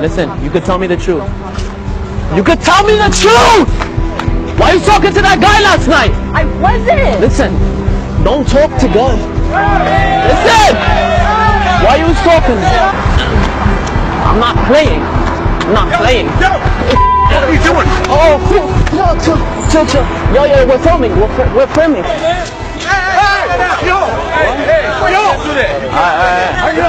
Listen, you could tell me the truth. You could tell me the truth! Why are you talking to that guy last night? I wasn't. Listen, don't talk to God. Listen! Why you talking? I'm not playing. I'm not playing. What are you doing? Oh, cool. No, chill, chill, chill. Yo, yo, we're filming. We're, fi- we're filming. Yo! Hey, yo! Can't do that. Are you promotion?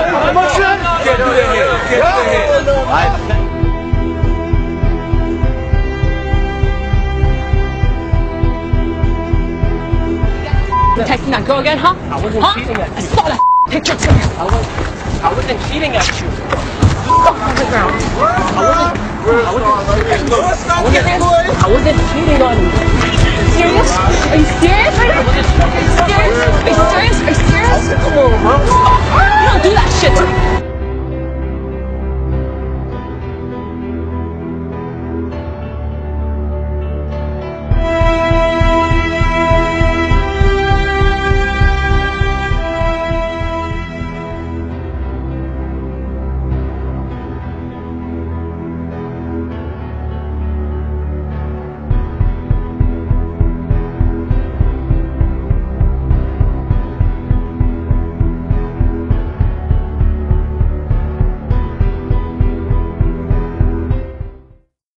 Texting that girl again, huh? I wasn't huh? cheating at you. I saw that picture too. I, was, I wasn't cheating at you. Fuck on the ground. I wasn't, I wasn't, I wasn't, cheating on you. Are you serious? Are you serious? Are you serious? Are you serious? Are you serious? Are you serious? You don't do that shit to me.